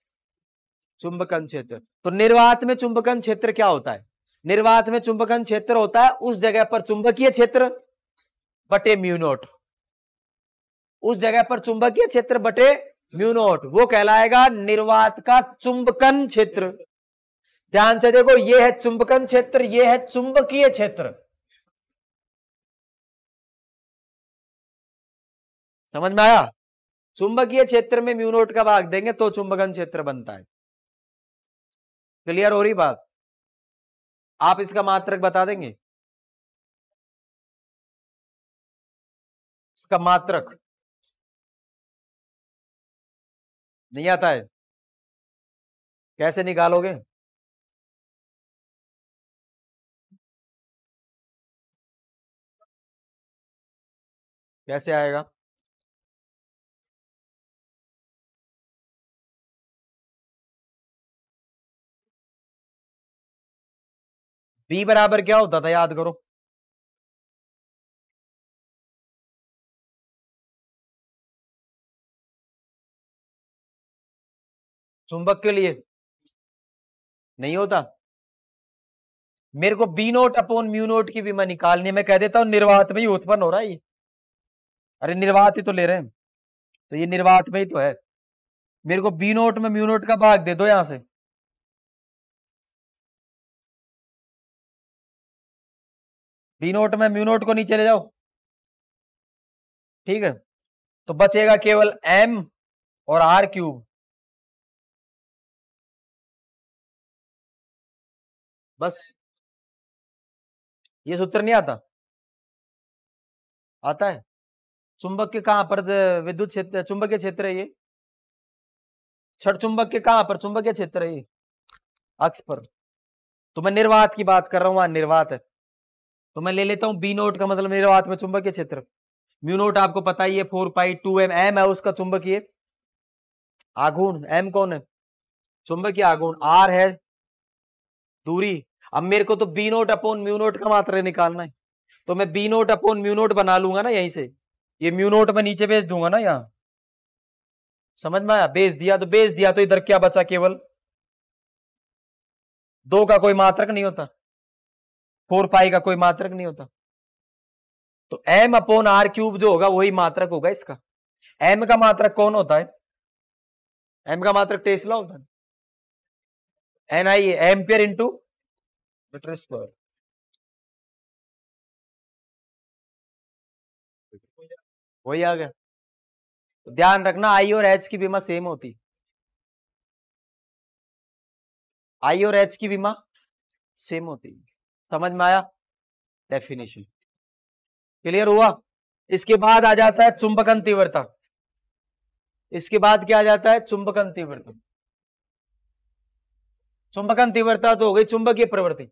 Speaker 1: चुंबकन क्षेत्र। तो निर्वात में चुंबकन क्षेत्र क्या होता है? निर्वात में चुंबकन क्षेत्र होता है, उस जगह पर चुंबकीय क्षेत्र बटे म्यू नोट उस जगह पर चुंबकीय क्षेत्र बटे म्यूनोट वो कहलाएगा निर्वात का चुंबकन क्षेत्र। ध्यान से देखो, ये है चुंबकन क्षेत्र, ये है चुंबकीय क्षेत्र। समझ में आया? चुंबकीय क्षेत्र में म्यूनोट का भाग देंगे तो चुंबकन क्षेत्र बनता है। क्लियर हो रही बात? आप इसका मात्रक बता देंगे? इसका मात्रक। नहीं आता है। कैसे निकालोगे? कैसे आएगा? बी बराबर क्या होता था? याद करो। चुंबक के लिए। नहीं होता। मेरे को B naught upon mu naught की भी मैं निकालनी मैं कह देता हूँ निर्वात में ही उत्पन्न हो रहा है ये। अरे निर्वात ही तो ले रहे हैं। तो ये निर्वात में ही तो है। मेरे को बी नोट में म्यू नोट का भाग दे दो यहाँ से। बी नोट में म्यू नोट को नीचे ले जाओ। ठीक है। तो बचेगा केवल एम और आर क्यूब। बस। ये सूत्र नहीं आता? आता है। चुंबक के कहाँ पर विद्युत क्षेत्र, चुंबकीय क्षेत्र है ये। छठ चुंबक के कहाँ पर? चुंबकीय क्षेत्र है ये। अक्ष पर। तो मैं निर्वात की बात कर रहा हूँ, वहाँ निर्वात है। तो मैं ले लेता हूँ बी नोट का मतलब निर्वात में चुंबकीय क्षेत्र। म्यू नोट आपको पता ही है, four pi two M M है उसका चुंबकीय। आघूर्ण, एम कौन है? चुंबकीय आघूर्ण, आर है दूरी। अब मेरे को तो B naught upon mu naught का मात्र निकालना है। तो मैं B naught upon mu naught बना लूँगा ना यहीं से। ये म्यू नोट में नीचे बेच दूँगा ना यहाँ। समझ में आया? बेच दिया तो बेच दिया तो इधर क्या बचा केवल? दो का कोई मात्रक नहीं होता। फोर पाई का कोई मात्रक नहीं होता। तो एम अपॉन आर क्यूब जो होगा वही मात्रक होगा इसका। एम का मात्रक कौन होता है? एम का मात्रक टेस्ला होता है। N I ampere into metre square वही आ गया। तो ध्यान रखना आई और एच की बीमा सेम होती। आई और एच की बीमा सेम होती। समझ में आया? डेफिनेशन क्लियर हुआ? इसके बाद आ जाता है चुंबकन तीव्रता इसके बाद क्या आ जाता है? चुंबकन तीव्रता चुंबकन तीव्रता तो हो गई चुंबकीय प्रवृत्ति।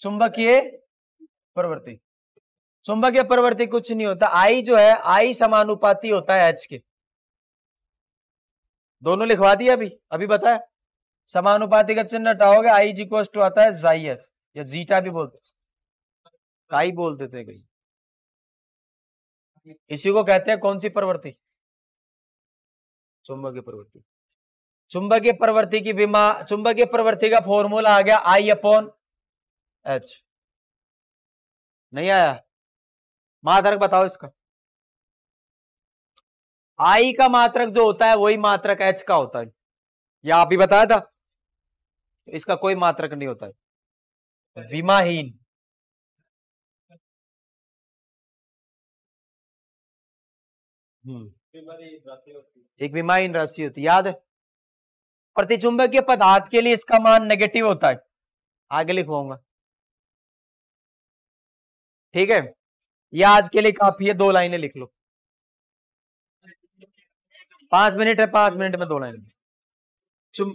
Speaker 1: चुंबकीय प्रवृत्ति। चुंबकीय प्रवृत्ति कुछ नहीं होता। आई जो है आई समानुपाती होता है एच के। दोनों लिखवा दिया अभी। अभी बताया समानुपाती का चिन्ह हटाओगे आई जी कोस टू आता है जाइयस या जीटा भी बोलते काई बोल देते कहीं। इसी को कहते हैं कौन सी प्रवृत्ति? चुंबकीय प्रवृत्ति। चुंबकीय प्रवृत्ति की बीमा चुंबकीय प्रवृत्ति का फॉर्मूला आ गया आई अपॉन एच नहीं आया। मात्रक बताओ इसका। आई का मात्रक जो होता है, वही मात्रक एच का होता है। या आप ही बताया था। इसका कोई मात्रक नहीं होता है। विमाहीन। हम्म। एक विमाहीन राशि होती याद है? प्रतिचुंबकीय पदार्थ के लिए इसका मान नेगेटिव होता है। आगे लिखवाऊँगा ठीक है? ये आज के लिए काफ़ी है, दो लाइनें लिख लो। पाँच मिनट है, पाँच मिनट में दो लाइनें। चुम